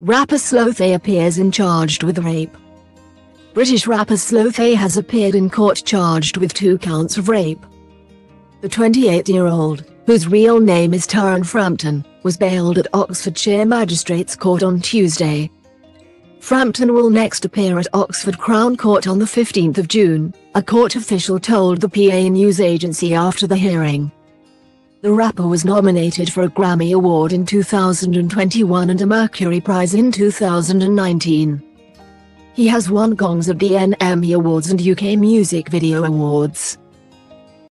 Rapper Slowthai appears in charged with rape. British rapper Slowthai has appeared in court charged with two counts of rape. The 28-year-old, whose real name is Tyron Frampton, was bailed at Oxfordshire Magistrates Court on Tuesday. Frampton will next appear at Oxford Crown Court on the 15th of June, a court official told the PA news agency after the hearing. The rapper was nominated for a Grammy Award in 2021 and a Mercury Prize in 2019. He has won gongs at the NME Awards and UK Music Video Awards.